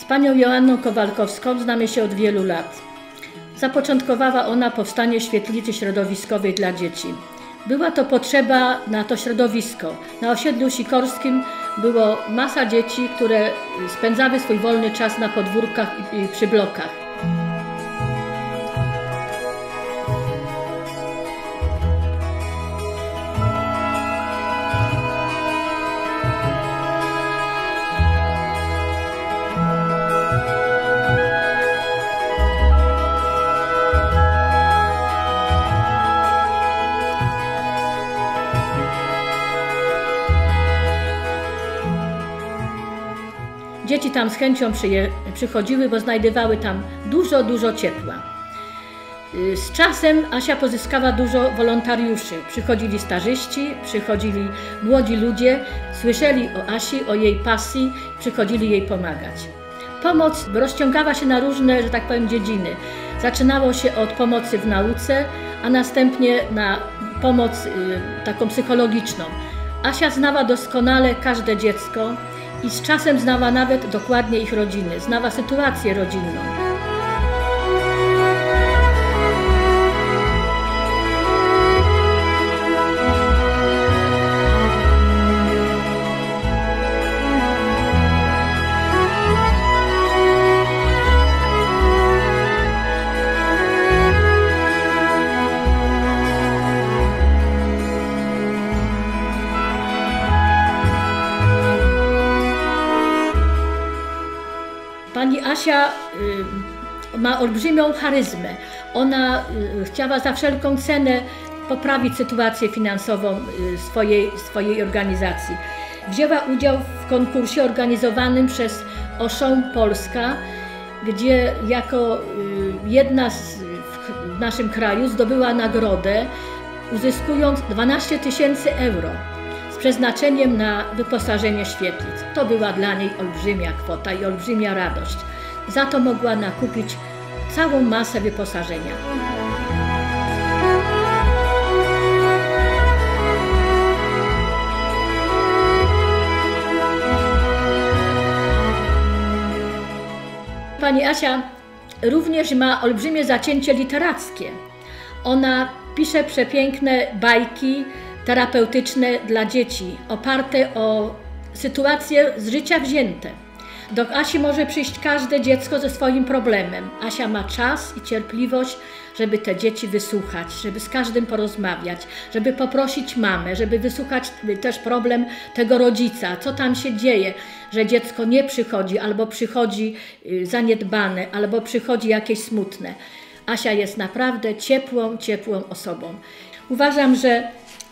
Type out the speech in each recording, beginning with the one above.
Z panią Joanną Kowalkowską znamy się od wielu lat. Zapoczątkowała ona powstanie świetlicy środowiskowej dla dzieci. Była to potrzeba na to środowisko. Na osiedlu sikorskim było masa dzieci, które spędzały swój wolny czas na podwórkach i przy blokach. Dzieci tam z chęcią przychodziły, bo znajdowały tam dużo, dużo ciepła. Y, Z czasem Asia pozyskała dużo wolontariuszy. Przychodzili starzyści, przychodzili młodzi ludzie, słyszeli o Asi, o jej pasji, przychodzili jej pomagać. Pomoc rozciągała się na różne, że tak powiem, dziedziny. Zaczynało się od pomocy w nauce, a następnie na pomoc y, taką psychologiczną. Asia znała doskonale każde dziecko i z czasem znała nawet dokładnie ich rodziny, znała sytuację rodzinną. Pani Asia y, ma olbrzymią charyzmę. Ona y, chciała za wszelką cenę poprawić sytuację finansową y, swojej, swojej organizacji. Wzięła udział w konkursie organizowanym przez Oszą Polska, gdzie jako jedna z, w, naszym kraju zdobyła nagrodę, uzyskując 12 tysięcy euro przeznaczeniem na wyposażenie świetlic. To była dla niej olbrzymia kwota i olbrzymia radość. Za to mogła nakupić całą masę wyposażenia. Pani Asia również ma olbrzymie zacięcie literackie. Ona pisze przepiękne bajki terapeutyczne dla dzieci, oparte o sytuacje z życia wzięte. Do Asi może przyjść każde dziecko ze swoim problemem. Asia ma czas i cierpliwość, żeby te dzieci wysłuchać, żeby z każdym porozmawiać, żeby poprosić mamę, żeby wysłuchać też problem tego rodzica, co tam się dzieje, że dziecko nie przychodzi, albo przychodzi y, zaniedbane, albo przychodzi jakieś smutne. Asia jest naprawdę ciepłą, ciepłą osobą. Uważam, że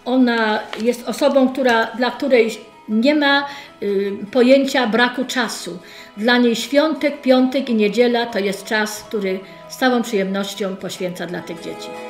ona jest osobą, która, dla której nie ma y, pojęcia braku czasu. Dla niej świątek, piątek i niedziela to jest czas, który z całą przyjemnością poświęca dla tych dzieci.